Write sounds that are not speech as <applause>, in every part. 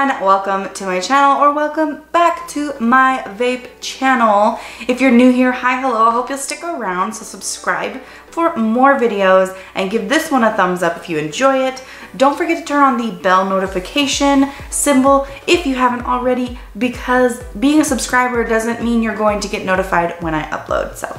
everyone, welcome to my channel or welcome back to my vape channel. If you're new here, hi, hello, I hope you'll stick around, so subscribe for more videos and give this one a thumbs up if you enjoy it. Don't forget to turn on the bell notification symbol if you haven't already because being a subscriber doesn't mean you're going to get notified when I upload, so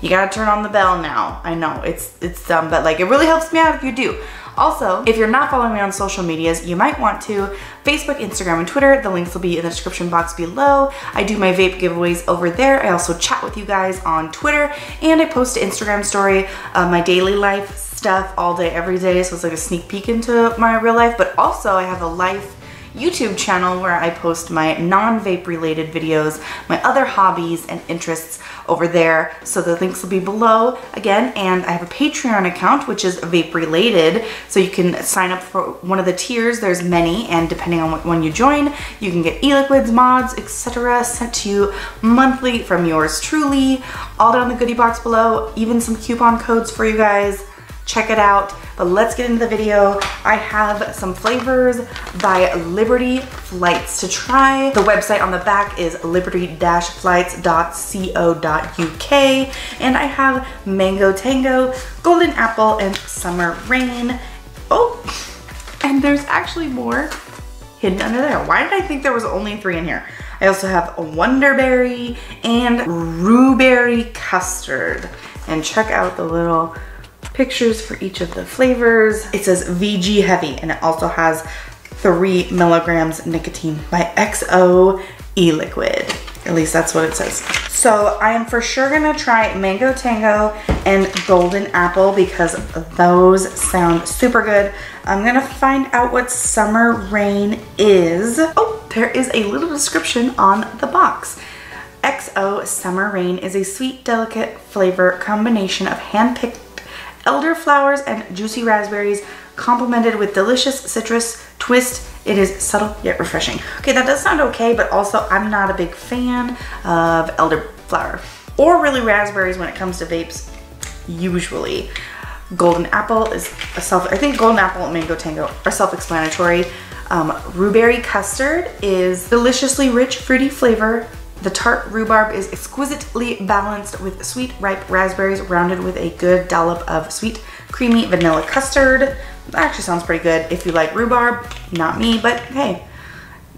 you gotta turn on the bell now. I know, it's, it's dumb, but like it really helps me out if you do. Also, if you're not following me on social medias, you might want to. Facebook, Instagram, and Twitter. The links will be in the description box below. I do my vape giveaways over there. I also chat with you guys on Twitter and I post an Instagram story of my daily life stuff all day, every day. So it's like a sneak peek into my real life, but also I have a life YouTube channel where I post my non-vape related videos, my other hobbies and interests over there. So the links will be below again. And I have a Patreon account, which is vape related. So you can sign up for one of the tiers. There's many. And depending on what one you join, you can get e-liquids, mods, etc. sent to you monthly from yours truly. All down the goodie box below, even some coupon codes for you guys check it out. But let's get into the video. I have some flavors by Liberty Flights to try. The website on the back is liberty-flights.co.uk and I have Mango Tango, Golden Apple, and Summer Rain. Oh, and there's actually more hidden under there. Why did I think there was only three in here? I also have Wonderberry and Rhueberry Custard. And check out the little pictures for each of the flavors. It says VG Heavy and it also has three milligrams nicotine by XO e-liquid. At least that's what it says. So I am for sure gonna try Mango Tango and Golden Apple because those sound super good. I'm gonna find out what Summer Rain is. Oh, there is a little description on the box. XO Summer Rain is a sweet, delicate flavor combination of hand-picked elderflowers and juicy raspberries complemented with delicious citrus twist. It is subtle yet refreshing. Okay, that does sound okay, but also I'm not a big fan of elderflower or really raspberries when it comes to vapes, usually. Golden apple is a self, I think golden apple and mango tango are self-explanatory. Um, custard is deliciously rich, fruity flavor the tart rhubarb is exquisitely balanced with sweet, ripe raspberries rounded with a good dollop of sweet, creamy vanilla custard. That actually sounds pretty good if you like rhubarb. Not me, but hey.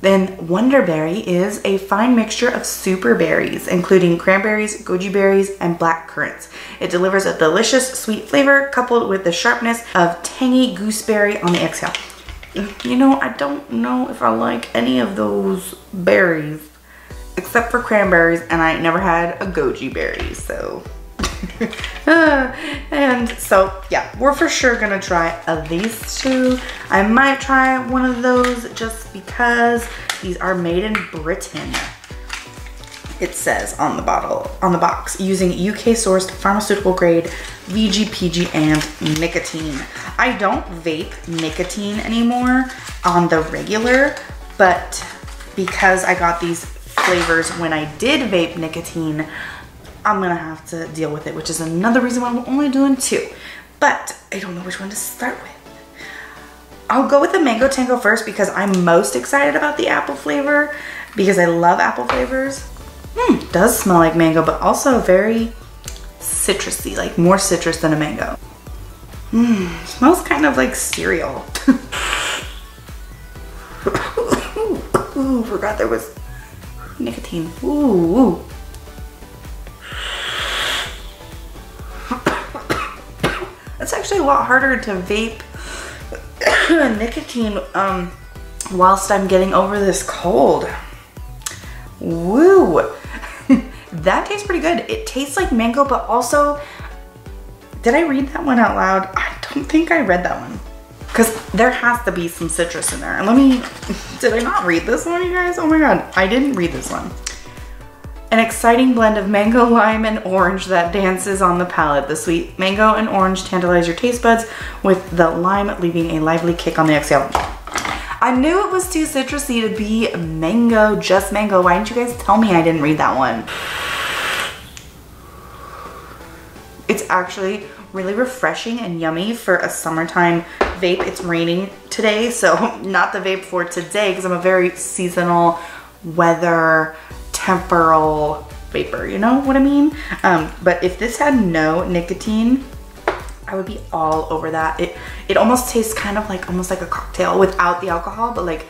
Then Wonderberry is a fine mixture of super berries, including cranberries, goji berries, and black currants. It delivers a delicious sweet flavor coupled with the sharpness of tangy gooseberry on the exhale. You know, I don't know if I like any of those berries except for cranberries and I never had a goji berry so. <laughs> And so yeah we're for sure gonna try these two. I might try one of those just because these are made in Britain it says on the bottle on the box using UK sourced pharmaceutical grade VGPG and nicotine. I don't vape nicotine anymore on the regular but because I got these flavors when I did vape nicotine, I'm gonna have to deal with it, which is another reason why I'm only doing two. But I don't know which one to start with. I'll go with the Mango Tango first because I'm most excited about the apple flavor because I love apple flavors. Hmm, does smell like mango, but also very citrusy, like more citrus than a mango. Mmm, smells kind of like cereal. <laughs> Ooh, forgot there was nicotine. Ooh. It's actually a lot harder to vape <coughs> nicotine um, whilst I'm getting over this cold. Woo! <laughs> that tastes pretty good. It tastes like mango, but also, did I read that one out loud? I don't think I read that one because there has to be some citrus in there. And let me, <laughs> did I not read this one, you guys? Oh my God, I didn't read this one. An exciting blend of mango, lime, and orange that dances on the palate. The sweet mango and orange tantalize your taste buds with the lime leaving a lively kick on the exhale. I knew it was too citrusy to be mango, just mango. Why didn't you guys tell me I didn't read that one? It's actually really refreshing and yummy for a summertime vape. It's raining today, so <laughs> not the vape for today because I'm a very seasonal weather temporal vapor, you know what I mean? Um, but if this had no nicotine, I would be all over that. It it almost tastes kind of like almost like a cocktail without the alcohol, but like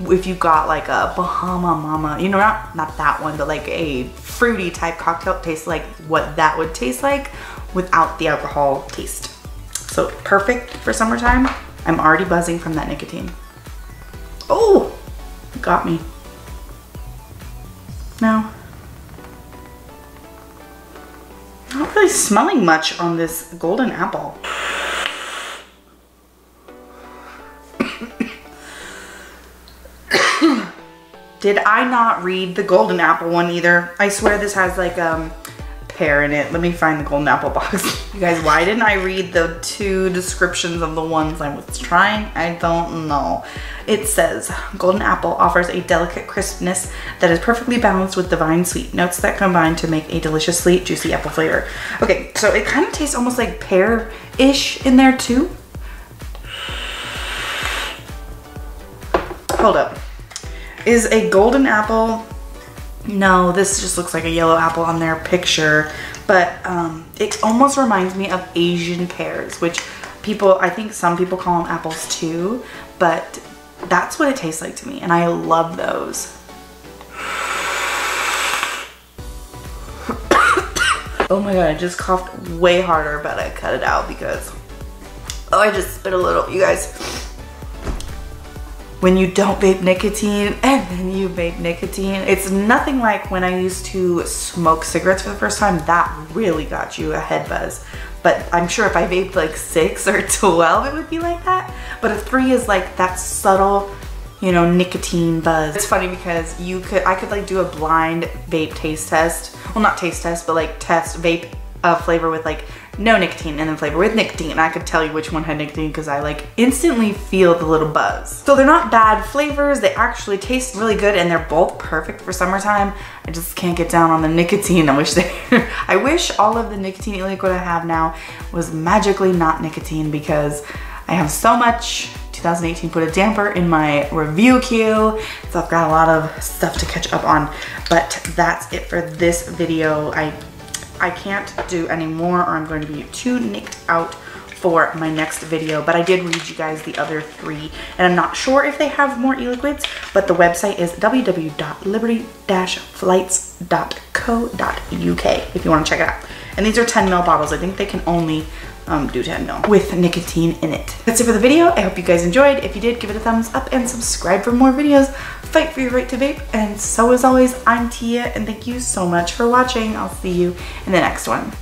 if you got like a Bahama Mama, you know, not not that one, but like a fruity type cocktail tastes like what that would taste like without the alcohol taste. So perfect for summertime. I'm already buzzing from that nicotine. Oh, got me. No. Not really smelling much on this golden apple. <coughs> Did I not read the golden apple one either? I swear this has like um pear in it. Let me find the golden apple box. <laughs> you guys, why didn't I read the two descriptions of the ones I was trying? I don't know. It says, golden apple offers a delicate crispness that is perfectly balanced with divine sweet notes that combine to make a deliciously juicy apple flavor. Okay, so it kind of tastes almost like pear-ish in there too. Hold up. Is a golden apple no, this just looks like a yellow apple on their picture, but um, it almost reminds me of Asian pears, which people, I think some people call them apples too, but that's what it tastes like to me, and I love those. <coughs> oh my god, I just coughed way harder, but I cut it out because, oh, I just spit a little, you guys when you don't vape nicotine and then you vape nicotine. It's nothing like when I used to smoke cigarettes for the first time. That really got you a head buzz. But I'm sure if I vaped like six or <laughs> 12, it would be like that. But a three is like that subtle, you know, nicotine buzz. It's funny because you could, I could like do a blind vape taste test. Well, not taste test, but like test vape uh, flavor with like no nicotine and then flavor with nicotine. And I could tell you which one had nicotine because I like instantly feel the little buzz. So they're not bad flavors. They actually taste really good and they're both perfect for summertime. I just can't get down on the nicotine. I wish they, <laughs> I wish all of the nicotine e-liquid I have now was magically not nicotine because I have so much 2018 put a damper in my review queue. So I've got a lot of stuff to catch up on, but that's it for this video. I I can't do any more or I'm going to be too nicked out for my next video, but I did read you guys the other three, and I'm not sure if they have more e-liquids, but the website is www.liberty-flights.co.uk if you want to check it out. And these are 10 ml bottles. I think they can only um, do 10 mil with nicotine in it. That's it for the video. I hope you guys enjoyed. If you did, give it a thumbs up and subscribe for more videos. Fight for your right to vape. And so as always, I'm Tia and thank you so much for watching. I'll see you in the next one.